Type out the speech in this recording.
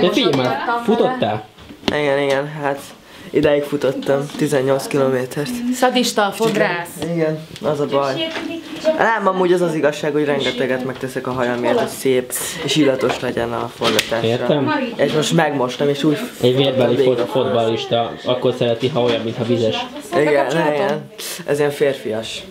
Te figyelj már, futottál? Igen, igen, hát ideig futottam, 18 kilométert. Szadista, fodrász. Igen, az a baj. Nem, amúgy az az igazság, hogy rengeteget megteszek a hajamért, hogy szép és illatos legyen a forgatásra. Értem. És most megmostam, és úgy... Egy vérbeli fotbalista akkor szereti, ha olyan, mintha vizes. Igen, igen. Ez ilyen férfias.